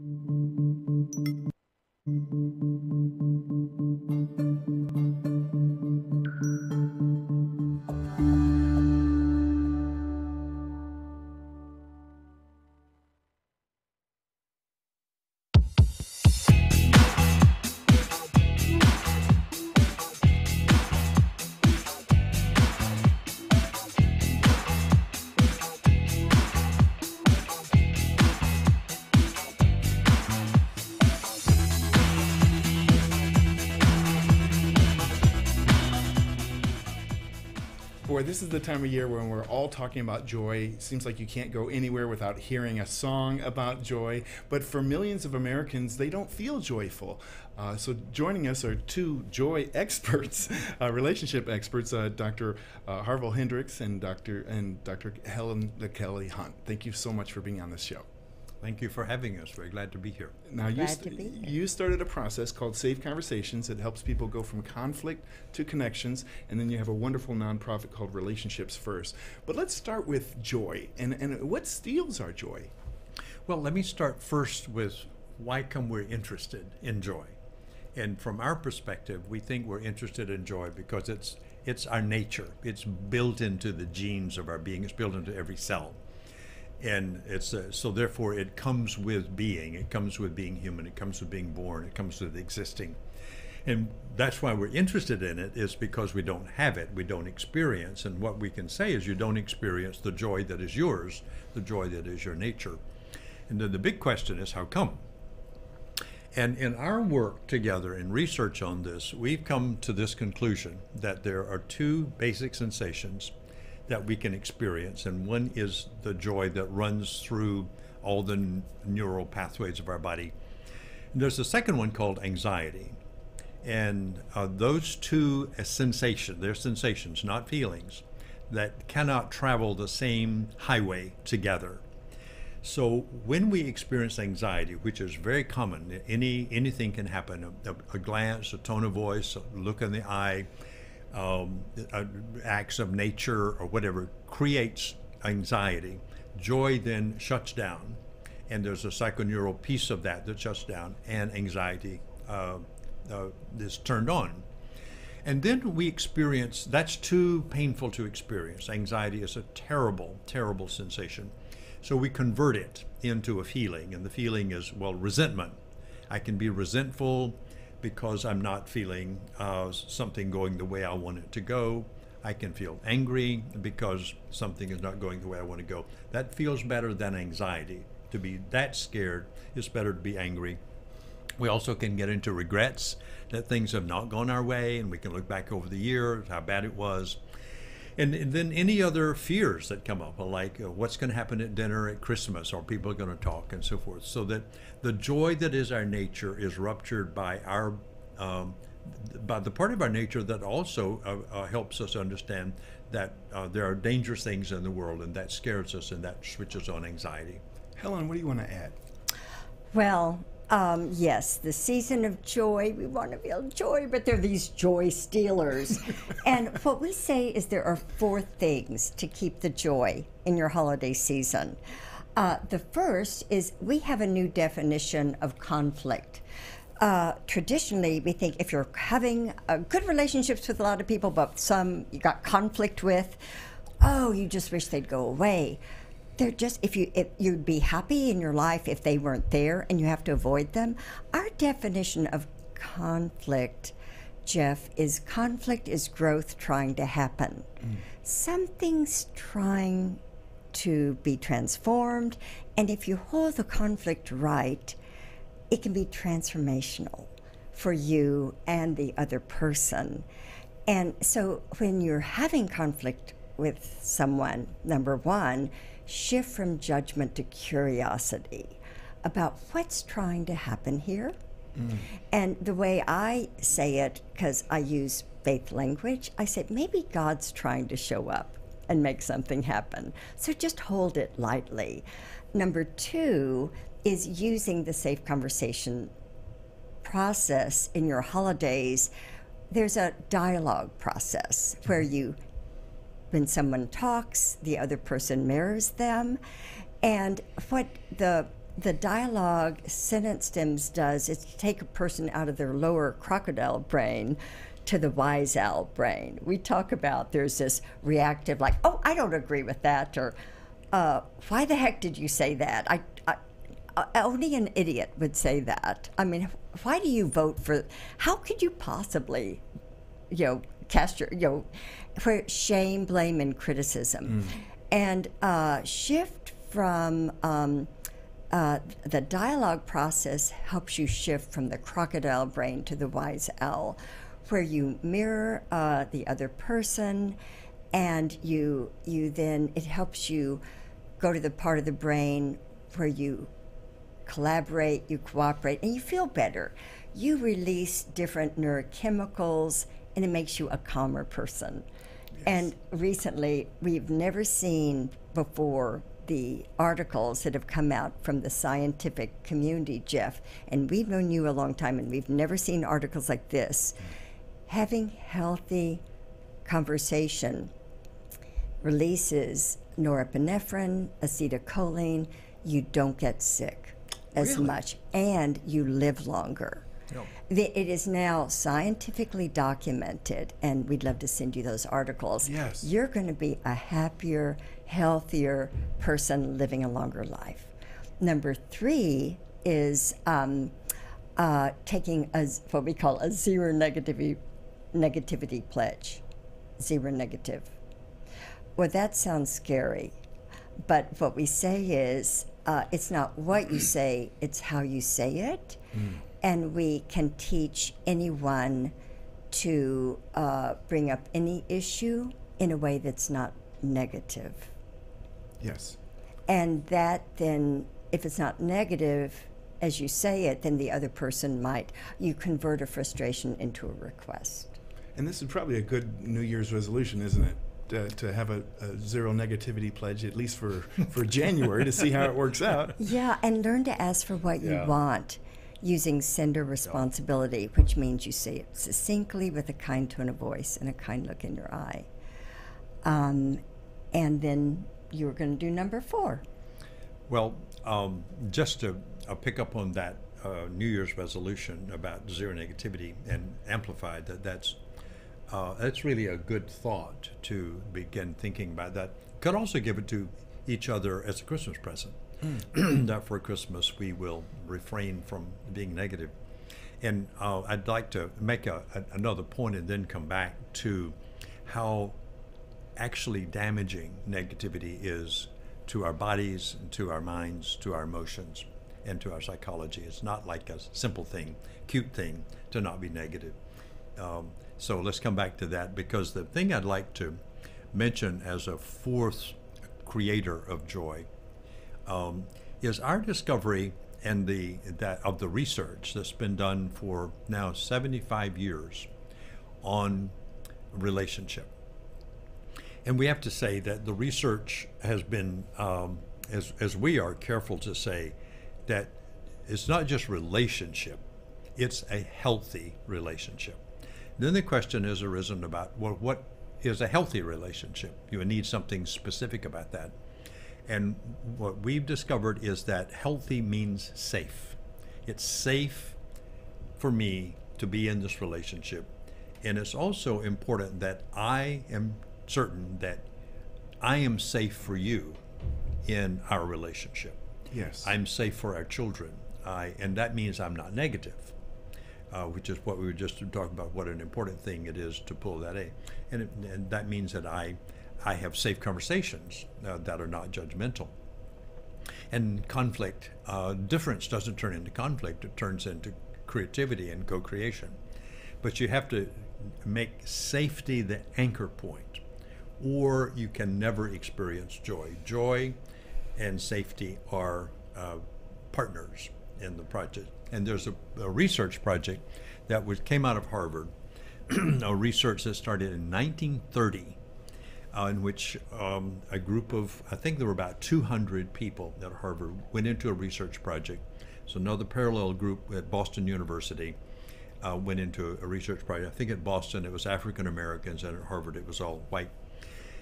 Boy, this is the time of year when we're all talking about joy. Seems like you can't go anywhere without hearing a song about joy. But for millions of Americans, they don't feel joyful. Uh, so joining us are two joy experts, uh, relationship experts, uh, Dr. Uh, Harville Hendrix and Dr. and Dr. Helen LaKelly Hunt. Thank you so much for being on this show. Thank you for having us. Very glad to be here. Now, you, Glad st- to be here. you started a process called Safe Conversations. It helps people go from conflict to connections, and then you have a wonderful nonprofit called Relationships First. But let's start with joy. And, and what steals our joy? Well, let me start first with why come we're interested in joy. And from our perspective, we think we're interested in joy because it's it's our nature. It's built into the genes of our being. It's built into every cell. And it's uh, so therefore it comes with being. It comes with being human. It comes with being born. It comes with existing. And that's why we're interested in it is because we don't have it, we don't experience. And what we can say is you don't experience the joy that is yours, the joy that is your nature. And then the big question is how come? And in our work together in research on this, we've come to this conclusion that there are two basic sensations that we can experience, and one is the joy that runs through all the neural pathways of our body. And there's a second one called anxiety. And uh, those two uh, sensations, they're sensations, not feelings, that cannot travel the same highway together. So when we experience anxiety, which is very common, any anything can happen. A, a glance, a tone of voice, a look in the eye, um, uh, acts of nature or whatever creates anxiety. Joy then shuts down, and there's a psychoneural piece of that that shuts down, and anxiety uh, uh, is turned on. And then we experience that's too painful to experience. Anxiety is a terrible, terrible sensation. So we convert it into a feeling, and the feeling is, well, resentment. I can be resentful because I'm not feeling uh, something going the way I want it to go. I can feel angry because something is not going the way I want to go. That feels better than anxiety. To be that scared, it's better to be angry. We also can get into regrets that things have not gone our way, and we can look back over the year, how bad it was. And, and then any other fears that come up, like uh, what's going to happen at dinner at Christmas, or people are going to talk, and so forth. So that the joy that is our nature is ruptured by our um, by the part of our nature that also uh, uh, helps us understand that uh, there are dangerous things in the world, and that scares us, and that switches on anxiety. Helen, what do you want to add? Well, um, yes, the season of joy, we want to feel joy, but there are these joy stealers. and what we say is there are four things to keep the joy in your holiday season. Uh, the first is we have a new definition of conflict. Uh, traditionally, we think if you're having uh, good relationships with a lot of people, but some you got conflict with, oh, you just wish they'd go away they're just if you if you'd be happy in your life if they weren't there and you have to avoid them our definition of conflict jeff is conflict is growth trying to happen. Mm. Something's trying to be transformed and if you hold the conflict right it can be transformational for you and the other person. And so when you're having conflict with someone number one shift from judgment to curiosity about what's trying to happen here. Mm. And the way I say it, because I use faith language, I said maybe God's trying to show up and make something happen. So just hold it lightly. Number two is using the safe conversation process in your holidays. There's a dialogue process where you when someone talks, the other person mirrors them. And what the the dialogue sentence stems does is to take a person out of their lower crocodile brain to the wise owl brain. We talk about there's this reactive, like, oh, I don't agree with that, or uh, why the heck did you say that? I, I, uh, only an idiot would say that. I mean, why do you vote for? How could you possibly, you know, cast your, you know, for shame, blame, and criticism, and uh, shift from. Um, uh, the dialogue process helps you shift from the crocodile brain to the wise owl, where you mirror uh, the other person, and you you then it helps you go to the part of the brain where you collaborate, you cooperate, and you feel better. You release different neurochemicals, and it makes you a calmer person. And recently, we've never seen before the articles that have come out from the scientific community, Jeff, and we've known you a long time, and we've never seen articles like this. Mm. Having healthy conversation releases norepinephrine, acetylcholine. You don't get sick as Really? much, and you live longer. Yeah. The- It is now scientifically documented, and we'd love to send you those articles. Yes. You're going to be a happier, healthier person living a longer life. Number three is um, uh, taking a, what we call a zero negativity, negativity pledge. Zero negative. Well, that sounds scary, but what we say is uh, it's not what you say, it's how you say it. And we can teach anyone to uh, bring up any issue in a way that's not negative. Yes. And that then, if it's not negative as you say it, then the other person might, you convert a frustration into a request. And this is probably a good New Year's resolution, isn't it? To, to have a, a zero negativity pledge, at least for, for January, to see how it works out. Yeah, and learn to ask for what you Yeah. want using sender responsibility, which means you say it succinctly with a kind tone of voice and a kind look in your eye. Um, and then you're going to do number four. Well, um, just to uh, pick up on that uh, New Year's resolution about zero negativity and amplify that, that's uh, that's really a good thought to begin thinking about that. Could also give it to each other as a Christmas present. that for Christmas we will refrain from being negative. And uh, I'd like to make a, a, another point and then come back to how actually damaging negativity is to our bodies, to our minds, to our emotions, and to our psychology. It's not like a simple thing, cute thing to not be negative. Um, so let's come back to that because the thing I'd like to mention as a fourth creator of joy um, is our discovery and the that of the research that's been done for now 75 years on relationship. And we have to say that the research has been, um, as, as we are careful to say, that it's not just relationship, it's a healthy relationship. Then the question has arisen about well, what is a healthy relationship? You need something specific about that. And what we've discovered is that healthy means safe. It's safe for me to be in this relationship. And it's also important that I am certain that I am safe for you in our relationship. Yes. I'm safe for our children. I, and that means I'm not negative, uh, which is what we were just talking about, what an important thing it is to pull that A. And, it, and that means that I, I have safe conversations uh, that are not judgmental. And conflict, uh, difference doesn't turn into conflict, it turns into creativity and co creation. But you have to make safety the anchor point, or you can never experience joy. Joy and safety are uh, partners in the project. And there's a, a research project that was, came out of Harvard, a research that started in 1930 uh, in which um, a group of, I think there were about 200 people at Harvard, went into a research project. So another parallel group at Boston University uh, went into a research project. I think at Boston it was African Americans, and at Harvard it was all white.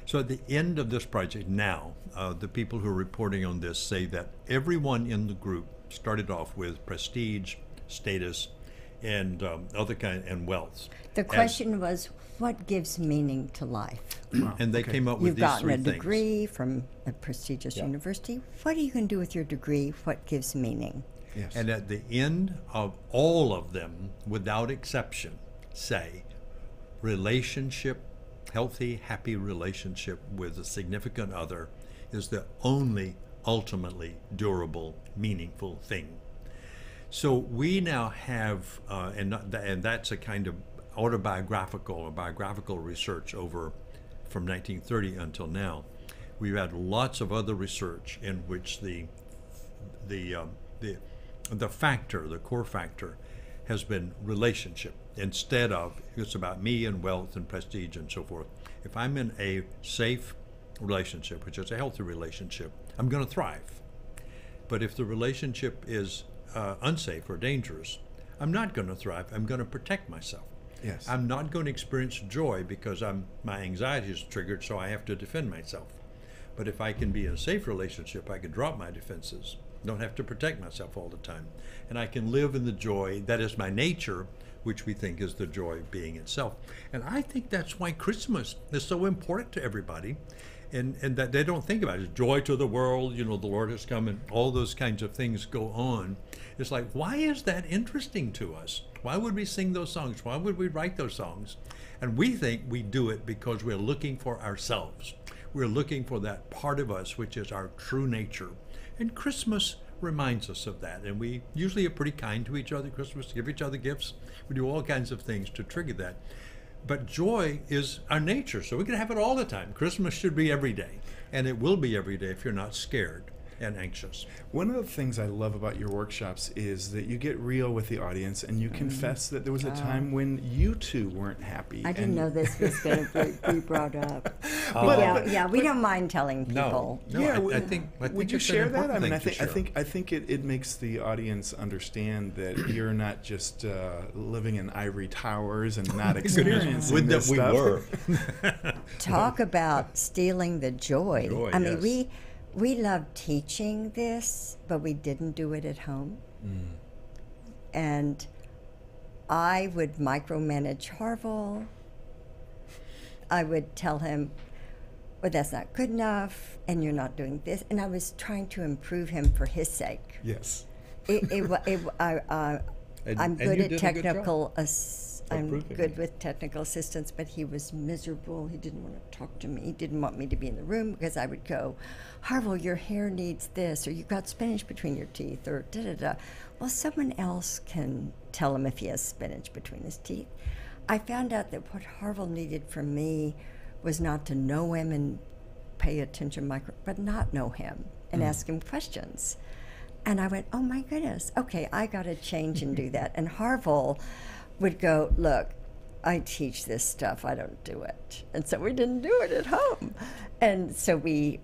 So at the end of this project now, uh, the people who are reporting on this say that everyone in the group started off with prestige, status, and um, other kind and wealth. The as- question was, what gives meaning to life? and they okay. came up with You've these gotten three a things. degree from a prestigious Yeah. university. What are you going to do with your degree? What gives meaning? Yes. And at the end of all of them, without exception, say relationship, healthy, happy relationship with a significant other is the only ultimately durable, meaningful thing. So we now have, uh, and, and that's a kind of autobiographical or biographical research over from 1930 until now. We've had lots of other research in which the the um, the the factor, the core factor, has been relationship instead of it's about me and wealth and prestige and so forth. If I'm in a safe relationship, which is a healthy relationship, I'm going to thrive. But if the relationship is uh, unsafe or dangerous, I'm not going to thrive. I'm going to protect myself. Yes. I'm not going to experience joy because I'm my anxiety is triggered, so I have to defend myself. But if I can be in a safe relationship, I can drop my defenses. Don't have to protect myself all the time. And I can live in the joy that is my nature, which we think is the joy of being itself. And I think that's why Christmas is so important to everybody. And, and that they don't think about it. Joy to the world, you know, the Lord has come, and all those kinds of things go on. It's like, why is that interesting to us? Why would we sing those songs? Why would we write those songs? And we think we do it because we're looking for ourselves. We're looking for that part of us which is our true nature. And Christmas reminds us of that. And we usually are pretty kind to each other. Christmas, give each other gifts. We do all kinds of things to trigger that. But joy is our nature, so we can have it all the time. Christmas should be every day, and it will be every day if you're not scared and anxious. One of the things I love about your workshops is that you get real with the audience and you confess that there was a time when you two weren't happy. I didn't know this was going to be brought up. But- yeah, but- yeah, we don't mind telling people. No, yeah, I, w- I think. I think would you share that? I mean, I thing think I think I think it, it makes the audience understand that you're not just uh, living in ivory towers and not experiencing Would that this we stuff. were. Talk about stealing the joy. Joy, I mean, yes. we we love teaching this, but we didn't do it at home. Mm. And I would micromanage Harville. I would tell him, "Well, that's not good enough, and you're not doing this." And I was trying to improve him for his sake. Yes. it, it, it, I, uh, And- I'm good at did a good job technical. ass- I'm Approving good it. with technical assistance, but he was miserable. He didn't want to talk to me. He didn't want me to be in the room because I would go, Harville, your hair needs this, or you've got spinach between your teeth, or da da da. Well, someone else can tell him if he has spinach between his teeth. I found out that what Harville needed from me was not to know him and pay attention, micro, but not know him and mm. ask him questions. And I went, oh my goodness, okay, I got to change and do that. And Harville would go, look, I teach this stuff, I don't do it. And so we didn't do it at home. And so we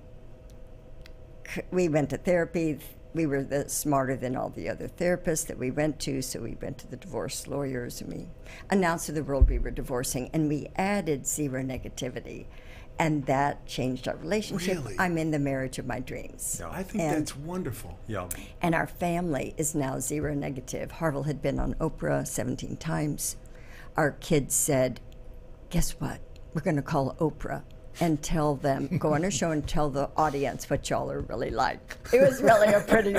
we went to therapy. We were the smarter than all the other therapists that we went to, so we went to the divorce lawyers and we announced to the world we were divorcing, and we added zero negativity, and that changed our relationship. Really? I'm in the marriage of my dreams. Yeah. I think And- that's wonderful. yeah. And our family is now zero negative. Harville had been on Oprah 17 times. Our kids said, Guess what? We're going to call Oprah and tell them, go on her show and tell the audience what y'all are really like. It was really a pretty,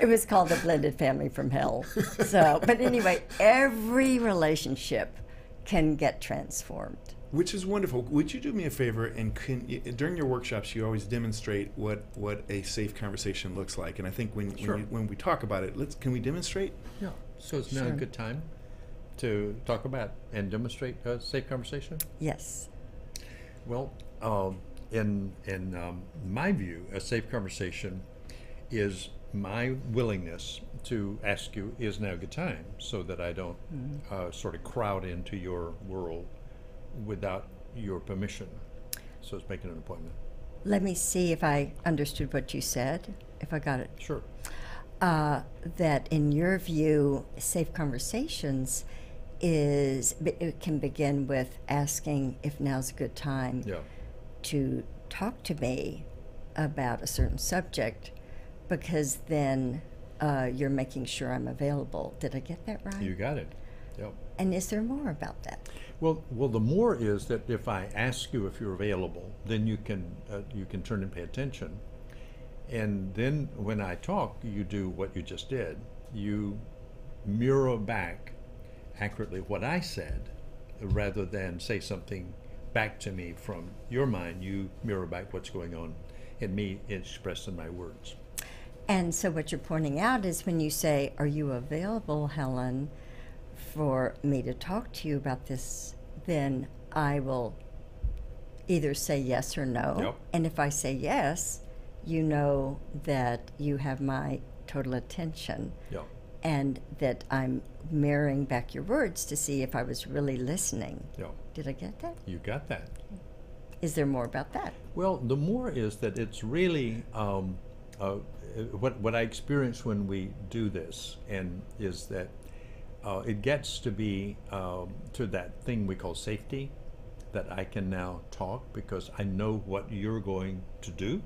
it was called The Blended Family from Hell. So, but anyway, every relationship can get transformed. Which is wonderful. Would you do me a favor and can, y- during your workshops you always demonstrate what, what a safe conversation looks like? And I think when Sure. when, we, when we talk about it, let's can we demonstrate? Yeah. So it's now a good time to talk about and demonstrate a safe conversation. Yes. Well, um, in in um, my view, a safe conversation is my willingness to ask you, "Is now a good time?" so that I don't uh, sort of crowd into your world without your permission. So it's making an appointment. Let me see if I understood what you said, if I got it Sure. uh, that in your view, safe conversations is it can begin with asking if now's a good time, Yeah. to talk to me about a certain subject because then uh, you're making sure I'm available. Did I get that right? You got it. Yep. And is there more about that? Well, well, the more is that if I ask you if you're available, then you can uh, you can turn and pay attention, and then when I talk, you do what you just did. You mirror back accurately what I said, rather than say something back to me from your mind. You mirror back what's going on in me expressed in my words. And so, what you're pointing out is when you say, Are you available, Helen, for me to talk to you about this? Then I will either say yes or no. Yep. And if I say yes, you know that you have my total attention Yeah. and that I'm mirroring back your words to see if I was really listening. Yeah. Did I get that? You got that. Is there more about that? Well, the more is that it's really um, uh, what what I experience when we do this, and is that uh, it gets to be um, to that thing we call safety, that I can now talk because I know what you're going to do,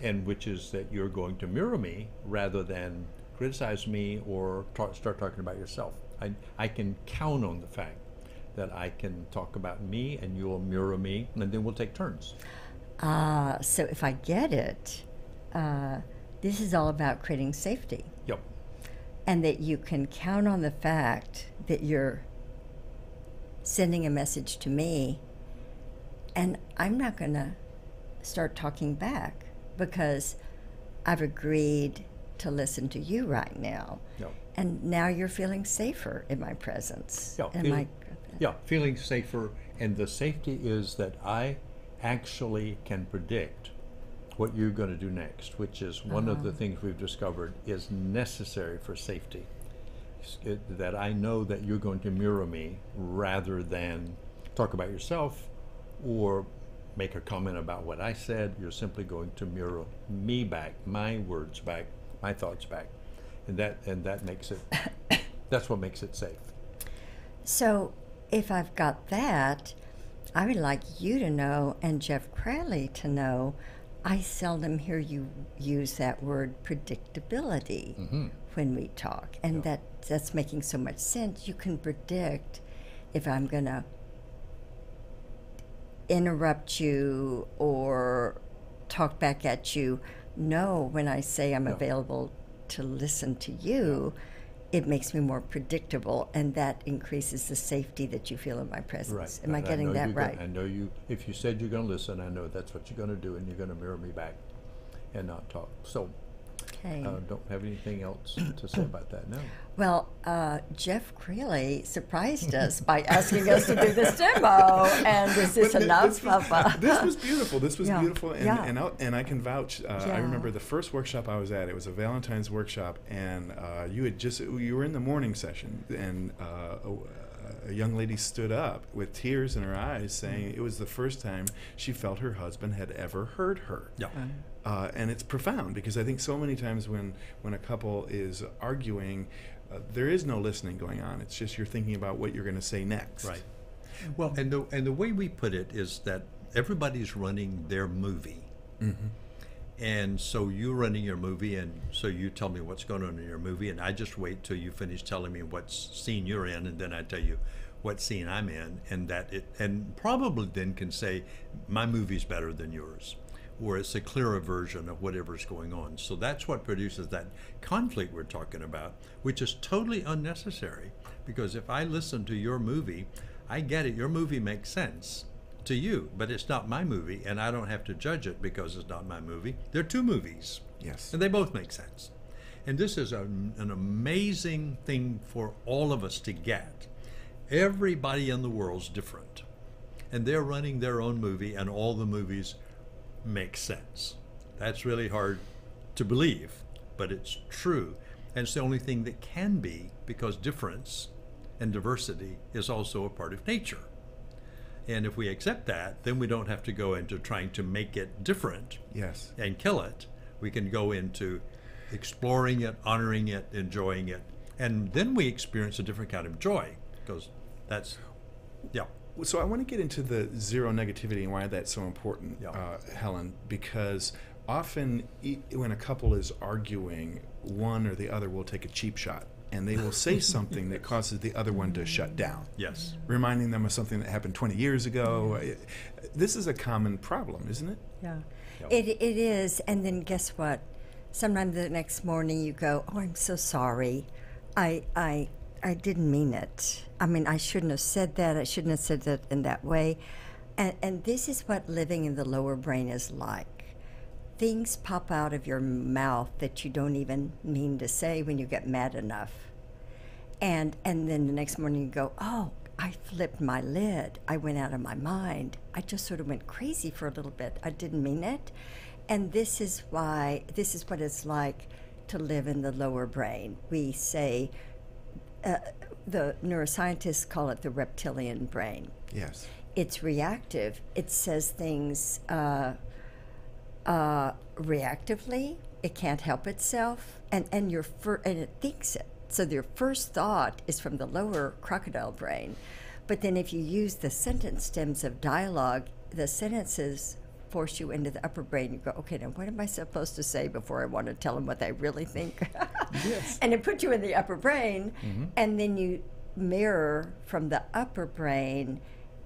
and which is that you're going to mirror me rather than criticize me or start talking about yourself. I I can count on the fact that I can talk about me and you'll mirror me, and then we'll take turns. Ah, so if I get it, uh, this is all about creating safety. And that you can count on the fact that you're sending a message to me and I'm not going to start talking back because I've agreed to listen to you right now. Yep. And now you're feeling safer in my presence. Yeah, Am feel- I- Yeah, feeling safer, and the safety is that I actually can predict what you're going to do next, which is one of the uh-huh. things we've discovered is necessary for safety. It- that I know that you're going to mirror me rather than talk about yourself or make a comment about what I said. You're simply going to mirror me back, my words back, my thoughts back, and that and that makes it. that's what makes it safe. So, if I've got that, I would like you to know and Jeff Crowley to know I seldom hear you use that word predictability mm-hmm. when we talk. And that that's making so much sense. You can predict if I'm going to interrupt you or talk back at you. No, when I say I'm Yeah. available to listen to you, it makes me more predictable, and that increases the safety that you feel in my presence. Right. Am I getting know that you're gonna- right? I know you, if you said you're going to listen, I know that's what you're going to do, and you're going to mirror me back and not talk. So, Okay. uh, don't have anything else to say about that now. Well, uh, Jeff Creeley surprised us by asking us to do this demo, and is this But th- enough This was, of a? this was beautiful. This was Yeah, beautiful, and yeah. and, I'll, and I can vouch. Uh, I remember the first workshop I was at. It was a Valentine's workshop, and uh, you had just you were in the morning session, and uh, a, a young lady stood up with tears in her eyes, saying it was the first time she felt her husband had ever heard her. Yeah. Uh, and it's profound because I think so many times when when a couple is arguing, uh, there is no listening going on. It's just you're thinking about what you're going to say next. Right. Well, and the and the way we put it is that everybody's running their movie, and so you're running your movie, and so you tell me what's going on in your movie, and I just wait till you finish telling me what scene you're in, and then I tell you what scene I'm in, and that it and probably then can say my movie's better than yours. Or it's a clearer version of whatever's going on. So that's what produces that conflict we're talking about, which is totally unnecessary. Because if I listen to your movie, I get it. Your movie makes sense to you, but it's not my movie, and I don't have to judge it because it's not my movie. They're two movies, Yes. and they both make sense. And this is a, an amazing thing for all of us to get. Everybody in the world's different, and they're running their own movie, and all the movies make sense. That's really hard to believe, but it's true. And it's the only thing that can be because difference and diversity is also a part of nature. And if we accept that, then we don't have to go into trying to make it different Yes. and kill it. We can go into exploring it, honoring it, enjoying it. And then we experience a different kind of joy because that's, yeah. so I want to get into the zero negativity and why that's so important, Yeah. uh, Helen, because often when a couple is arguing, one or the other will take a cheap shot and they will say something that causes the other one to shut down, Yes. reminding them of something that happened 20 years ago. Uh, This is a common problem, isn't it? Yeah. Yep. It, it is. And then guess what? Sometimes the next morning you go, Oh, I'm so sorry. I, I, I didn't mean it. I mean, I shouldn't have said that. I shouldn't have said that in that way. And, and this is what living in the lower brain is like. Things pop out of your mouth that you don't even mean to say when you get mad enough. And and then the next morning you go oh i flipped my lid. I went out of my mind. I just sort of went crazy for a little bit. I didn't mean it. And this is why this is what it's like to live in the lower brain. We say uh, the neuroscientists call it the reptilian brain. Yes. it's reactive. It says things uh, uh, reactively. It can't help itself, and and your fir- and it thinks it. So your first thought is from the lower crocodile brain, but then if you use the sentence stems of dialogue, the sentences force you into the upper brain. You go, okay, now what am I supposed to say before I want to tell them what I really think? Yes. and it puts you in the upper brain, Mm-hmm. and then you mirror from the upper brain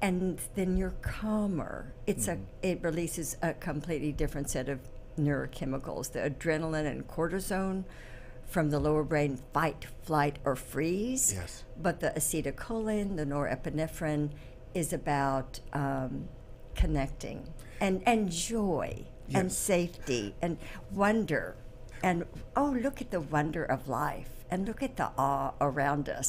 and then you're calmer. It's Mm-hmm. a it releases a completely different set of neurochemicals. The adrenaline and cortisone from the lower brain fight flight or freeze. Yes. but the acetylcholine the norepinephrine is about um, connecting and and joy and safety and wonder and oh look at the wonder of life and look at the awe around us.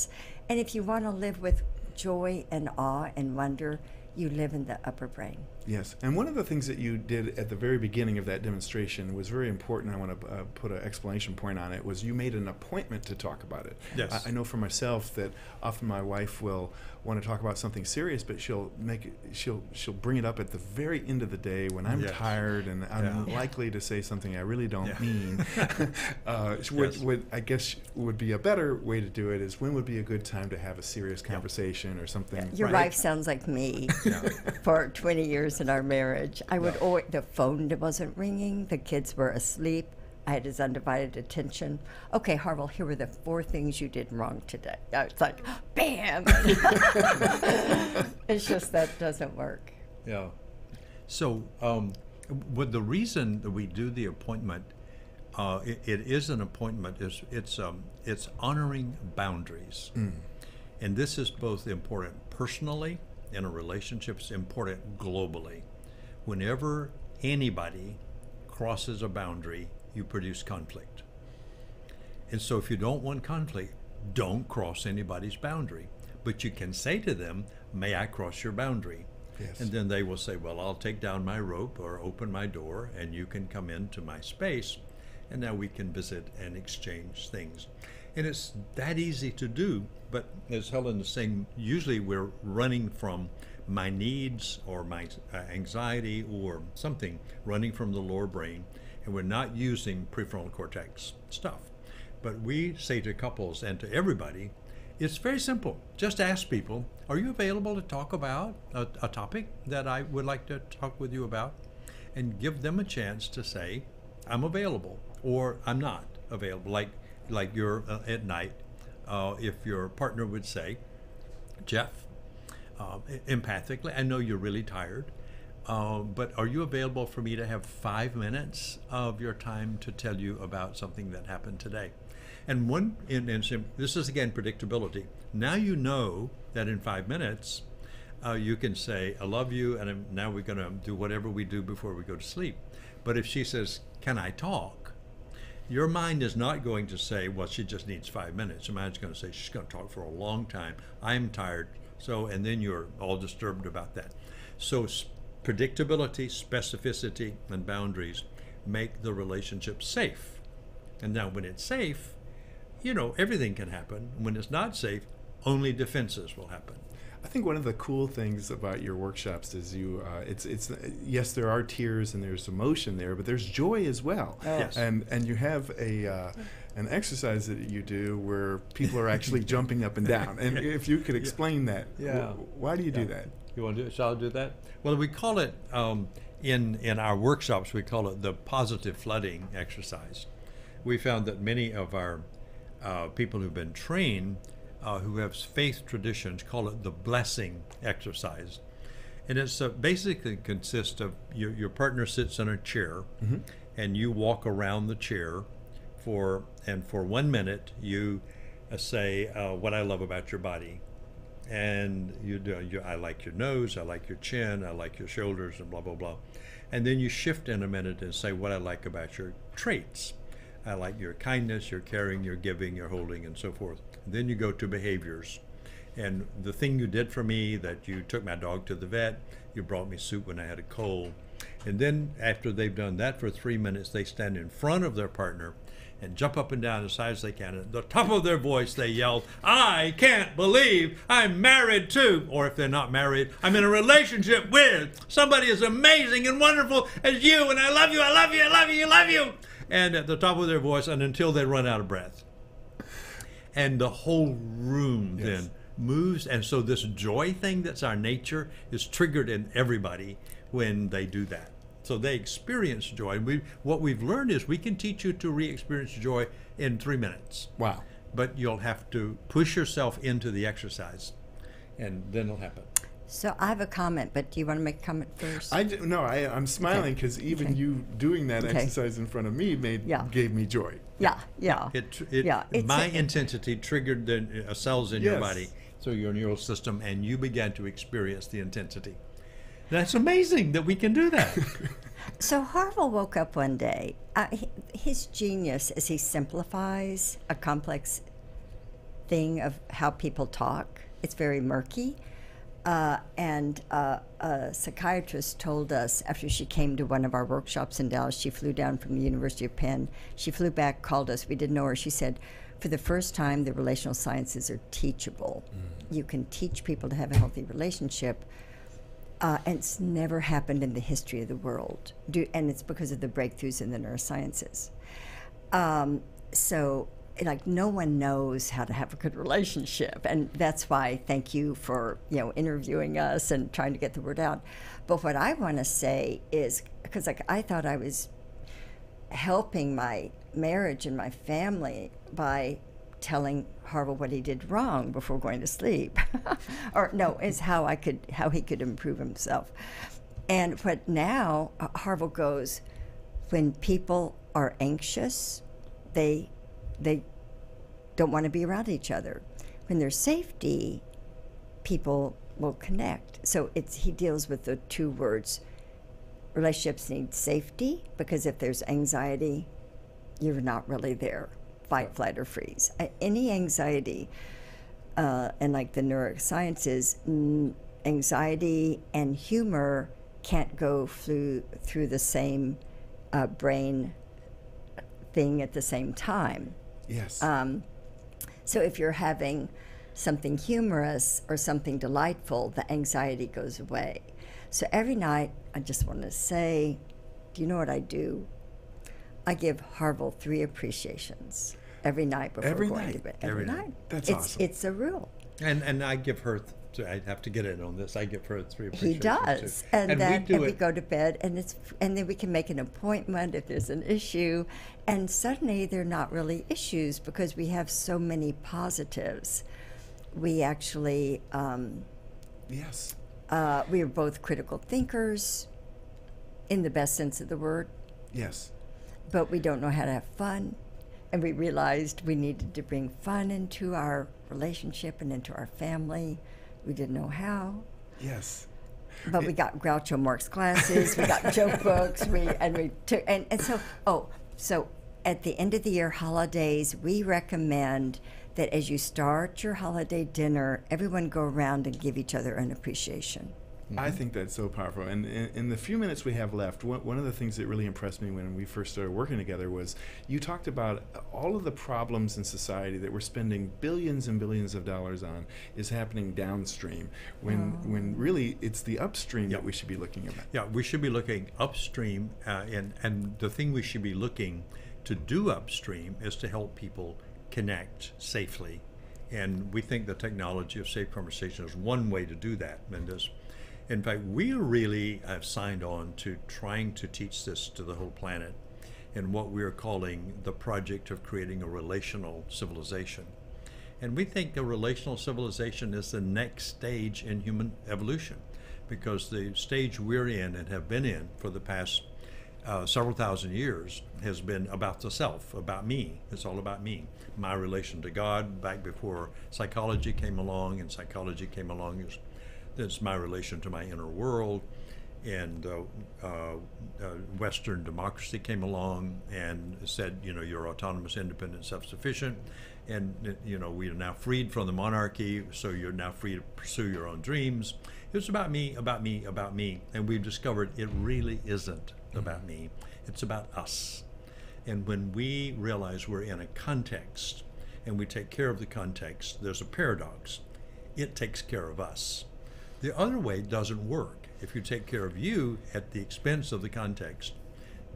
And if you want to live with joy and awe and wonder you live in the upper brain Yes, and one of the things that you did at the very beginning of that demonstration was very important. I want to uh, put an explanation point on it. Was you made an appointment to talk about it? Yes. I, I know for myself that often my wife will want to talk about something serious, but she'll make it, she'll she'll bring it up at the very end of the day when I'm Yes. tired and I'm Yeah. likely to say something I really don't Yeah. mean. uh, Yes. would I guess would be a better way to do it is when would be a good time to have a serious conversation or something. your Right. wife sounds like me Yeah. for 20 years in our marriage i would always the phone wasn't ringing the kids were asleep I had his undivided attention. Okay, Harville, here were the four things you did wrong today. I was like, bam! it's just that doesn't work. Yeah. So, um, what the reason that we do the appointment, uh, it, it is an appointment. Is it's um, it's honoring boundaries, and this is both important personally in a relationship. It's important globally. Whenever anybody crosses a boundary, you produce conflict. And so, if you don't want conflict, don't cross anybody's boundary. But you can say to them, May I cross your boundary? Yes. And then they will say, Well, I'll take down my rope or open my door, and you can come into my space. And now we can visit and exchange things. And it's that easy to do. But as Helen is saying, usually we're running from my needs or my uh, anxiety or something, running from the lower brain, and we're not using prefrontal cortex stuff. But we say to couples and to everybody, it's very simple. Just ask people, are you available to talk about a, a topic that I would like to talk with you about? And give them a chance to say, I'm available or I'm not available. Like, like you're uh, at night, uh, if your partner would say, Jeff, uh, empathically, I know you're really tired. Uh, but are you available for me to have five minutes of your time to tell you about something that happened today? And one, in sim- this is again predictability. Now you know that in five minutes, uh, you can say, I love you, and I'm, now we're going to do whatever we do before we go to sleep. But if she says, Can I talk? Your mind is not going to say, Well, she just needs five minutes. Your mind's going to say, She's going to talk for a long time. I'm tired. So, and then you're all disturbed about that. So, predictability, specificity, and boundaries make the relationship safe. And now, when it's safe, you know, everything can happen. When it's not safe, only defenses will happen. I think one of the cool things about your workshops is you. Uh, it's it's yes, there are tears and there's emotion there, but there's joy as well. Yes. And and you have a uh, an exercise that you do where people are actually jumping up and down. And if you could explain that, Yeah. wh- why do you do that? You want to do it? Shall I do that? Well, we call it um, in in our workshops. We call it the positive flooding exercise. We found that many of our uh, people who've been trained, uh, who have faith traditions, call it the blessing exercise, and it's uh, basically consists of your your partner sits in a chair, and you walk around the chair for and for one minute you uh, say uh, what I love about your body, and you do you, I like your nose, I like your chin, I like your shoulders, and blah blah blah, and then you shift in a minute and say what I like about your traits. I like your kindness, your caring, your giving, your holding, and so forth. Then you go to behaviors. And the thing you did for me, that you took my dog to the vet, you brought me soup when I had a cold. And then after they've done that for three minutes, they stand in front of their partner and jump up and down as high as they can. At the top of their voice, they yell, I can't believe I'm married to, or if they're not married, I'm in a relationship with somebody as amazing and wonderful as you, and I love you, I love you, I love you, I love you. And at the top of their voice, and until they run out of breath. And the whole room Yes. then moves. And so, this joy thing that's our nature is triggered in everybody when they do that. So they experience joy. And we, what we've learned is we can teach you to re experience joy in three minutes. Wow. But you'll have to push yourself into the exercise, and then it'll happen. So I have a comment, but do you want to make a comment first? I d- no, I, I'm smiling because even Okay. you doing that Okay. exercise in front of me made Yeah. gave me joy. yeah, yeah. It, tr- it Yeah, it's my a- intensity triggered the uh, cells in your body, so your neural system, and you began to experience the intensity. That's amazing that we can do that. So Harville woke up one day. Uh, his genius is he simplifies a complex thing of how people talk. It's very murky. Uh, and uh, a psychiatrist told us after she came to one of our workshops in Dallas, she flew down from the University of Penn. She flew back, called us. We didn't know her. She said, for the first time, the relational sciences are teachable. You can teach people to have a healthy relationship. Uh, and it's never happened in the history of the world. Do, and it's because of the breakthroughs in the neurosciences. Um, so, like, no one knows how to have a good relationship, and that's why thank you for you know interviewing us and trying to get the word out. But what I want to say is because like I thought I was helping my marriage and my family by telling Harville what he did wrong before going to sleep, or no, is how I could how he could improve himself. And what now Harville goes when people are anxious, they they don't want to be around each other. When there's safety, people will connect. So it's he deals with the two words. Relationships need safety because if there's anxiety, you're not really there. Fight, flight, or freeze. Any anxiety, uh, and like the neurosciences, anxiety and humor can't go through through the same uh, brain thing at the same time. Yes. Um, so if you're having something humorous or something delightful, the anxiety goes away. So every night, I just want to say, do you know what I do? I give Harville three appreciations every night before Every going night? to bed. Every Every, night. night. That's it's, awesome. It's a rule. and and I give her. Th- I have to get in on this. I give her three. He does, too. and, then we do and we go to bed, and it's and then we can make an appointment if there's an issue, and suddenly they're not really issues because we have so many positives. We actually um, yes. uh, we are both critical thinkers, in the best sense of the word, Yes. but we don't know how to have fun, and we realized we needed to bring fun into our relationship and into our family. We didn't know how. Yes. But we got Groucho Marx classes, we got joke books, we and we took and, and so oh so at the end of the year holidays we recommend that as you start your holiday dinner, everyone go around and give each other an appreciation. I think that's so powerful. And in, in the few minutes we have left, one, one of the things that really impressed me when we first started working together was you talked about all of the problems in society that we're spending billions and billions of dollars on is happening downstream when when really it's the upstream Yeah. that we should be looking at. Yeah, we should be looking upstream, uh, and and the thing we should be looking to do upstream is to help people connect safely, and we think the technology of safe conversation is one way to do that. And there's In fact, we are really have signed on to trying to teach this to the whole planet in what we are calling the project of creating a relational civilization. And we think a relational civilization is the next stage in human evolution because the stage we're in and have been in for the past uh, several thousand years has been about the self, about me. It's all about me. My relation to God, back before psychology came along, and psychology came along, is it's my relation to my inner world. And uh, uh, uh, Western democracy came along and said, you know, you're autonomous, independent, self-sufficient, and you know we are now freed from the monarchy, so you're now free to pursue your own dreams. It's about me, about me, about me, and we've discovered it really isn't about me. It's about us. And when we realize we're in a context and we take care of the context, there's a paradox. It takes care of us. The other way doesn't work. If you take care of you at the expense of the context,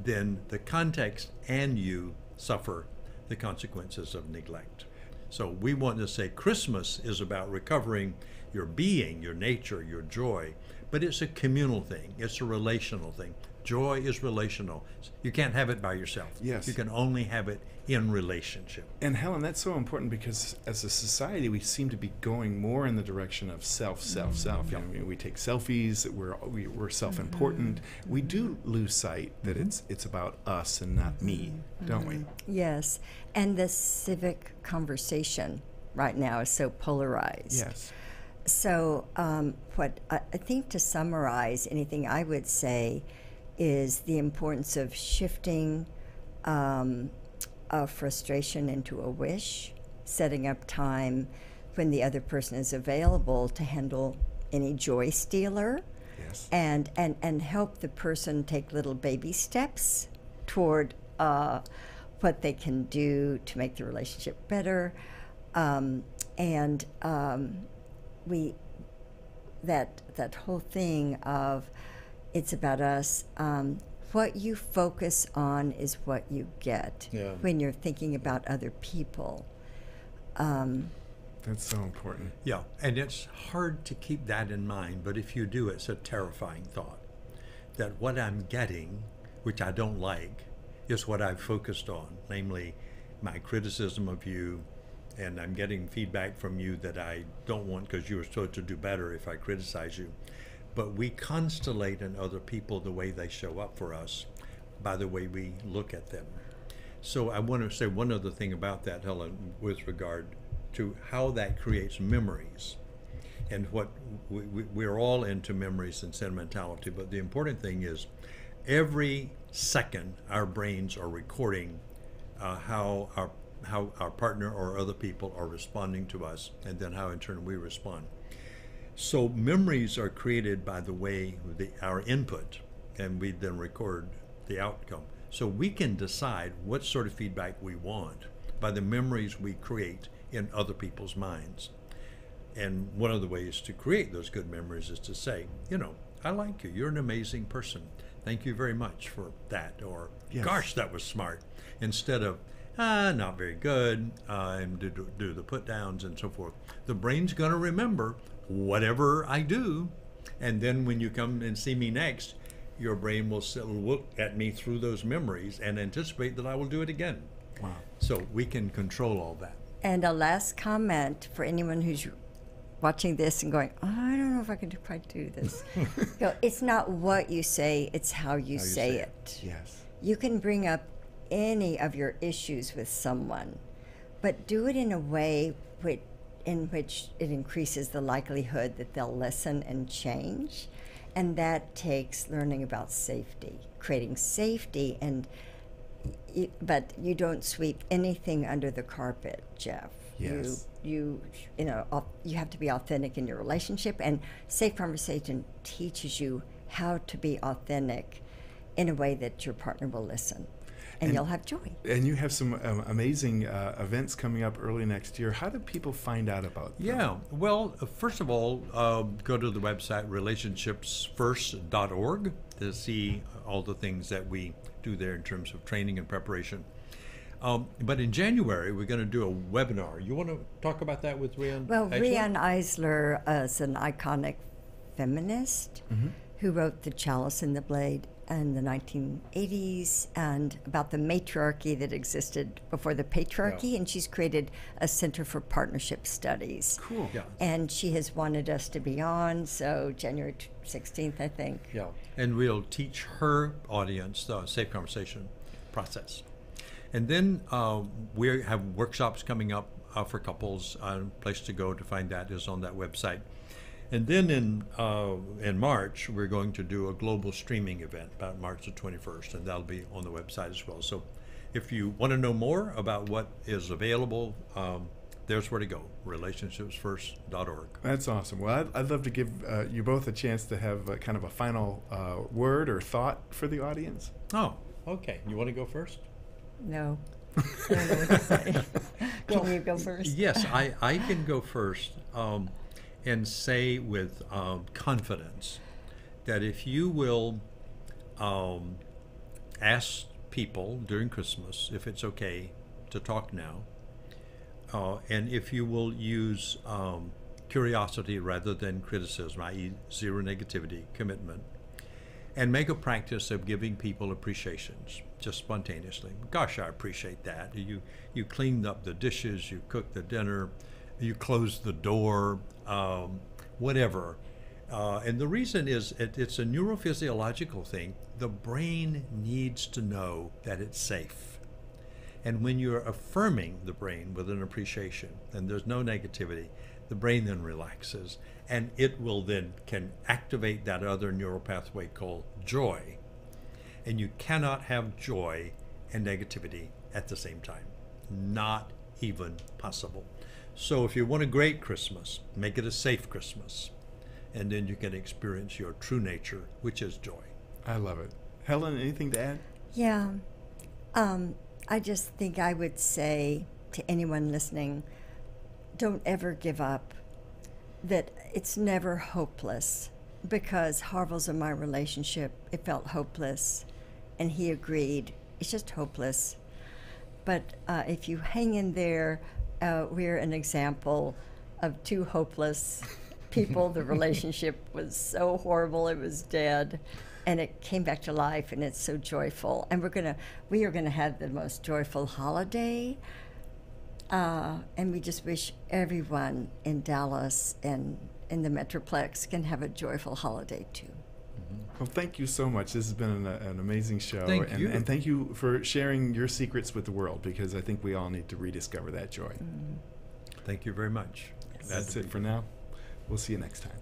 then the context and you suffer the consequences of neglect. So we want to say Christmas is about recovering your being, your nature, your joy, but it's a communal thing, it's a relational thing. Joy is relational. You can't have it by yourself. Yes. You can only have it in relationship. And Helen, that's so important because as a society, we seem to be going more in the direction of self, self, self. Mm-hmm. You know, I mean, we take selfies. We're we, we're self-important. Mm-hmm. We do lose sight that mm-hmm. it's it's about us and not me, don't we? Yes, and the civic conversation right now is so polarized. Yes. So, um, what I, I think to summarize anything I would say is the importance of shifting um, a frustration into a wish, setting up time when the other person is available to handle any joy stealer, Yes. and and and help the person take little baby steps toward uh, what they can do to make the relationship better, um, and um, we that that whole thing of it's about us. Um, what you focus on is what you get Yeah. when you're thinking about other people. Um, That's so important. Yeah, and it's hard to keep that in mind, but if you do, it's a terrifying thought that what I'm getting, which I don't like, is what I've focused on, namely my criticism of you, and I'm getting feedback from you that I don't want because you were supposed to do better if I criticize you. But we constellate in other people the way they show up for us by the way we look at them. So I want to say one other thing about that, Helen, with regard to how that creates memories. And what we, we, we're all into memories and sentimentality, but the important thing is every second our brains are recording uh, how our how our partner or other people are responding to us, and then how in turn we respond. So memories are created by the way the, our input, and we then record the outcome. So we can decide what sort of feedback we want by the memories we create in other people's minds. And one of the ways to create those good memories is to say, you know, I like you. You're an amazing person. Thank you very much for that. Or, Yes. gosh, that was smart. Instead of, ah, not very good, uh, and do, do the put downs and so forth. The brain's going to remember whatever I do. And then when you come and see me next, your brain will s- look at me through those memories and anticipate that I will do it again. Wow. So we can control all that. And a last comment for anyone who's watching this and going, oh, I don't know if I can do- quite do this. Go, it's not what you say, it's how you, How you say, say it. it. Yes. You can bring up any of your issues with someone, but do it in a way which, in which it increases the likelihood that they'll listen and change. And that takes learning about safety, creating safety and but you don't sweep anything under the carpet, Jeff. Yes. You, you, you know, you have to be authentic in your relationship, and safe conversation teaches you how to be authentic in a way that your partner will listen, and, And- you'll have joy. And you have some um, amazing uh, events coming up early next year. How do people find out about them? Yeah. Well, uh, first of all, uh, go to the website relationshipsfirst.org to see all the things that we do there in terms of training and preparation. Um, but in January, we're going to do a webinar. You want to talk about that with Riane? Well, Actually? Riane Eisler is an iconic feminist Mm-hmm. Who wrote The Chalice and the Blade in the 1980s and about the matriarchy that existed before the patriarchy. And she's created a Center for Partnership Studies. Cool. Yeah. And she has wanted us to be on, so January 16th, I think. Yeah, and we'll teach her audience the safe conversation process. And then uh, we have workshops coming up uh, for couples. A place to go to find that is on that website. And then in uh, in March, we're going to do a global streaming event about March the 21st, and that'll be on the website as well. So if you want to know more about what is available, um, there's where to go relationshipsfirst.org. That's awesome. Well, I'd, I'd love to give uh, you both a chance to have uh kind of a final uh, word or thought for the audience. Oh, okay. You want to go first? No. I don't know what to say. Can you go first? Yes, I, I can go first um, and say with um, confidence that if you will um, ask people during Christmas if it's okay to talk now, uh, and if you will use um, curiosity rather than criticism, i.e., zero negativity, commitment, and make a practice of giving people appreciations just spontaneously. Gosh, I appreciate that. You you cleaned up the dishes, you cooked the dinner, you close the door, um, whatever. Uh, and the reason is it, it's a neurophysiological thing. The brain needs to know that it's safe. And when you're affirming the brain with an appreciation and there's no negativity, the brain then relaxes and it will then can activate that other neural pathway called joy. And you cannot have joy and negativity at the same time. Not even possible. So if you want a great Christmas, make it a safe Christmas. And then you can experience your true nature, which is joy. I love it. Helen, anything to add? Yeah. Um, I just think I would say to anyone listening don't ever give up, that it's never hopeless. Because Harville's in my relationship, it felt hopeless, and he agreed. It's just hopeless. But uh, if you hang in there, uh, we're an example of two hopeless people. the relationship was so horrible, it was dead. And it came back to life, and it's so joyful. And we're gonna, we are gonna have the most joyful holiday. Uh, and we just wish everyone in Dallas and in the Metroplex can have a joyful holiday too. Well, thank you so much. This has been an, an amazing show. Thank and, you. and thank you for sharing your secrets with the world because I think we all need to rediscover that joy. Mm. Thank you very much. Glad That's it for now. We'll see you next time.